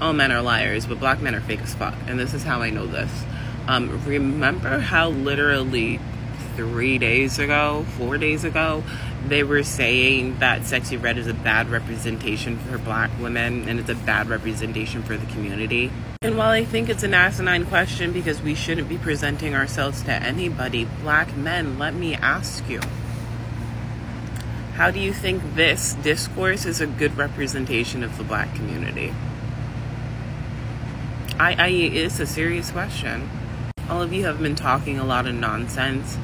all men are liars, but black men are fake as fuck. And this is how I know this. Um, remember how literally three days ago, four days ago, they were saying that Sexyy Red is a bad representation for black women and it's a bad representation for the community. And while I think it's an asinine question because we shouldn't be presenting ourselves to anybody, black men, let me ask you. How do you think this discourse is a good representation of the black community? I, I it's a serious question. All of you have been talking a lot of nonsense,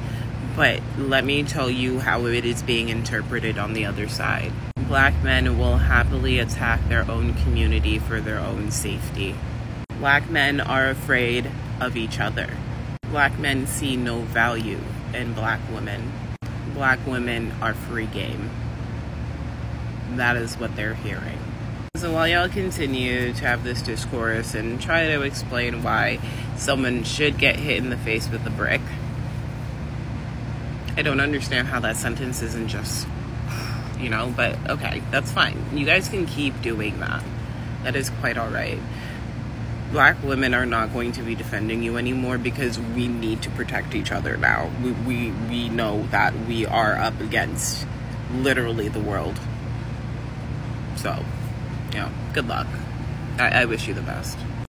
but let me tell you how it is being interpreted on the other side. Black men will happily attack their own community for their own safety. Black men are afraid of each other. Black men see no value in black women. Black women are free game. That is what they're hearing. So while y'all continue to have this discourse and try to explain why someone should get hit in the face with a brick, I don't understand how that sentence isn't just, you know, but okay, that's fine. You guys can keep doing that. That is quite alright. Black women are not going to be defending you anymore because we need to protect each other now. We, we, we know that we are up against literally the world. So, yeah, good luck. I, I wish you the best.